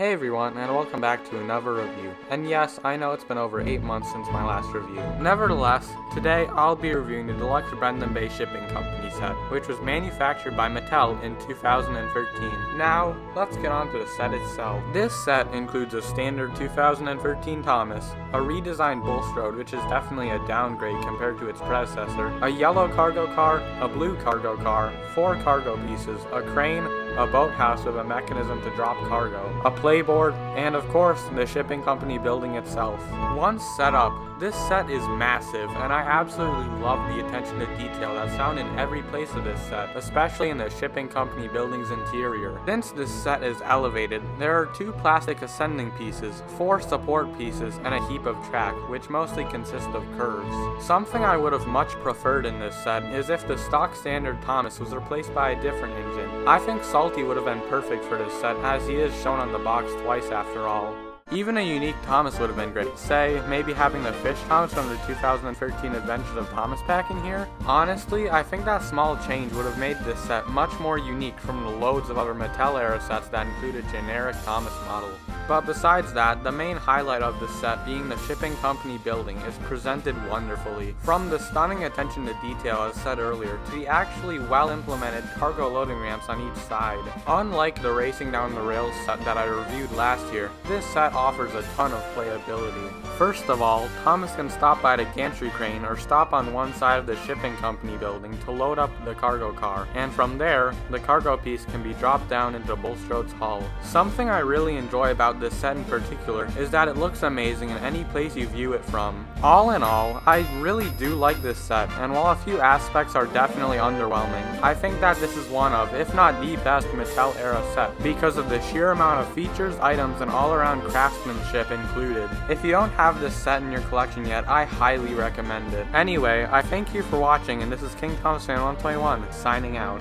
Hey everyone, and welcome back to another review. And yes, I know it's been over 8 months since my last review. Nevertheless, today I'll be reviewing the Deluxe Brendam Bay Shipping Company set, which was manufactured by Mattel in 2013. Now, let's get on to the set itself. This set includes a standard 2013 Thomas, a redesigned Bulstrode, which is definitely a downgrade compared to its predecessor, a yellow cargo car, a blue cargo car, four cargo pieces, a crane, a boathouse with a mechanism to drop cargo, a playboard, and of course, the shipping company building itself. Once set up, this set is massive, and I absolutely love the attention to detail that's found in every place of this set, especially in the shipping company building's interior. Since this set is elevated, there are two plastic ascending pieces, four support pieces, and a heap of track, which mostly consist of curves. Something I would have much preferred in this set is if the stock standard Thomas was replaced by a different engine. I think Salty would have been perfect for this set, as he is shown on the box twice after all. Even a unique Thomas would have been great. Say, maybe having the Fish Thomas from the 2013 Adventures of Thomas pack in here? Honestly, I think that small change would have made this set much more unique from the loads of other Mattel era sets that included generic Thomas model. But besides that, the main highlight of this set being the shipping company building is presented wonderfully. From the stunning attention to detail as said earlier, to the actually well implemented cargo loading ramps on each side. Unlike the racing down the rails set that I reviewed last year, this set offers a ton of playability. First of all, Thomas can stop by the gantry crane or stop on one side of the shipping company building to load up the cargo car, and from there, the cargo piece can be dropped down into Bulstrode's hull. Something I really enjoy about this set in particular is that it looks amazing in any place you view it from. All in all, I really do like this set, and while a few aspects are definitely underwhelming, I think that this is one of, if not the best Mattel era set, because of the sheer amount of features, items, and all-around craftsmanship included. If you don't have this set in your collection yet, I highly recommend it. Anyway, I thank you for watching, and this is King Thomas Fan 121, signing out.